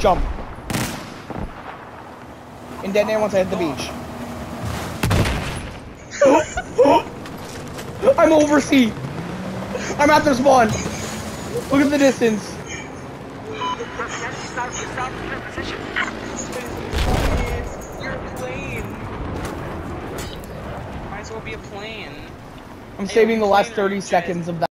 jump. In And air once I hit the beach. I'm over sea. I'm at the spawn. Look at the distance. I'm saving the last 30 seconds of that.